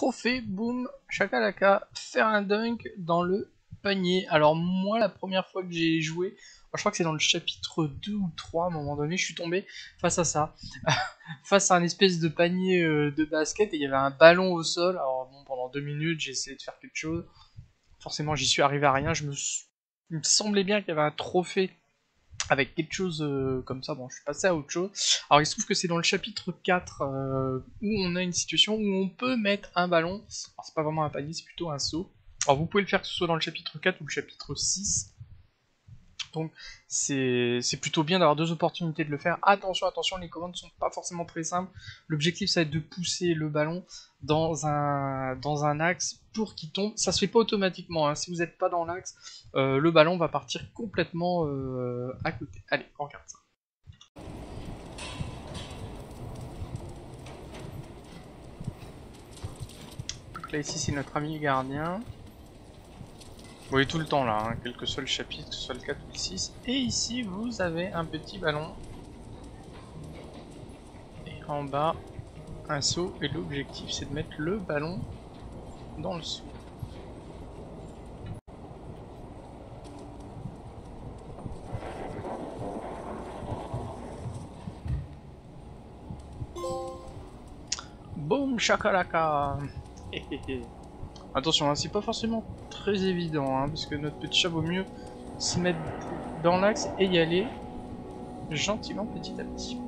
trophée, boum, chakalaka, faire un dunk dans le panier. Alors moi, la première fois que j'ai joué, je crois que c'est dans le chapitre 2 ou 3, à un moment donné, je suis tombé face à ça. face à un espèce de panier euh, de basket, et il y avait un ballon au sol. Alors bon, pendant deux minutes, j'ai essayé de faire quelque chose. Forcément, j'y suis arrivé à rien. Je. Il me semblait bien qu'il y avait un trophée avec quelque chose euh, comme ça, bon, je suis passé à autre chose. Alors, il se trouve que c'est dans le chapitre 4 euh, où on a une situation où on peut mettre un ballon. Alors, c'est pas vraiment un panier, c'est plutôt un saut. Alors, vous pouvez le faire que ce soit dans le chapitre 4 ou le chapitre 6. Donc c'est plutôt bien d'avoir deux opportunités de le faire. Attention, attention, les commandes ne sont pas forcément très simples. L'objectif ça va être de pousser le ballon dans un, dans un axe pour qu'il tombe. Ça se fait pas automatiquement, hein. si vous n'êtes pas dans l'axe, euh, le ballon va partir complètement euh, à côté. Allez, on regarde ça. Donc là ici c'est notre ami gardien. Vous voyez tout le temps là, hein, quel que soit le chapitre, que ce soit le 4 ou le 6. Et ici, vous avez un petit ballon. Et en bas, un saut. Et l'objectif, c'est de mettre le ballon dans le saut. Boum, chakalaka Attention, hein, c'est pas forcément très évident, hein, parce notre petit chat vaut mieux se mettre dans l'axe et y aller gentiment petit à petit.